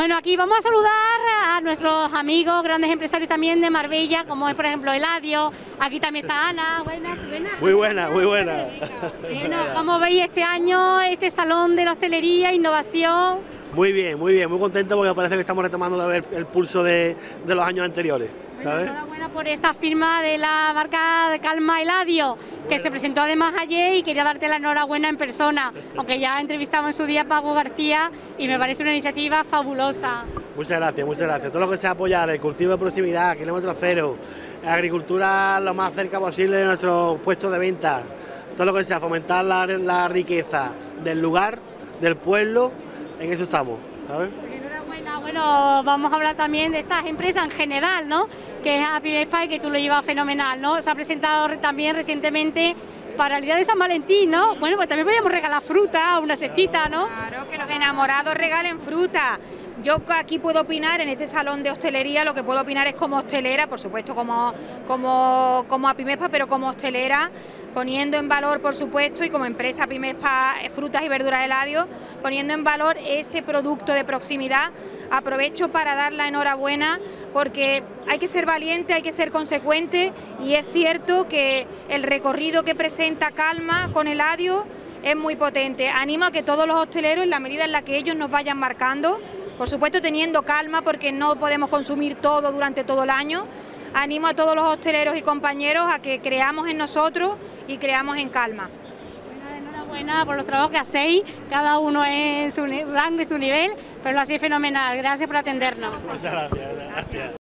Bueno, aquí vamos a saludar a nuestros amigos, grandes empresarios también de Marbella, como es por ejemplo Eladio. Aquí también está Ana. Buenas, buenas. Muy buena, muy buena. Bueno, ¿cómo veis este año este salón de la hostelería, innovación? Muy bien, muy bien, muy contento porque parece que estamos retomando el, el pulso de, de, los años anteriores. Enhorabuena por esta firma de la marca de Calma Eladio, que se presentó además ayer y quería darte la enhorabuena en persona, aunque ya entrevistamos en su día a Pago García y me parece una iniciativa fabulosa. Muchas gracias, muchas gracias. Todo lo que sea apoyar el cultivo de proximidad, kilómetro cero, agricultura lo más cerca posible de nuestro puesto de venta, todo lo que sea fomentar la, la riqueza del lugar, del pueblo, en eso estamos, ¿sabes? Bueno, vamos a hablar también de estas empresas en general, ¿no? Que es Happy Spy, que tú lo llevas fenomenal, ¿no? Se ha presentado también recientemente para el día de San Valentín, ¿no? Bueno, pues también podríamos regalar fruta, una cestita, ¿no? Claro, que los enamorados regalen fruta. Yo aquí puedo opinar, en este salón de hostelería, lo que puedo opinar es como hostelera, por supuesto como, como, como Apimespa, pero como hostelera, poniendo en valor, por supuesto, y como empresa Apimespa Frutas y Verduras Eladio, poniendo en valor ese producto de proximidad. Aprovecho para dar la enhorabuena porque hay que ser valiente, hay que ser consecuente y es cierto que el recorrido que presenta Calma con Eladio es muy potente. Animo a que todos los hosteleros, en la medida en la que ellos nos vayan marcando, por supuesto teniendo calma porque no podemos consumir todo durante todo el año. Animo a todos los hosteleros y compañeros a que creamos en nosotros y creamos en calma. Enhorabuena por los trabajos que hacéis, cada uno en su rango y su nivel, pero lo hacéis fenomenal. Gracias por atendernos. Muchas gracias. gracias.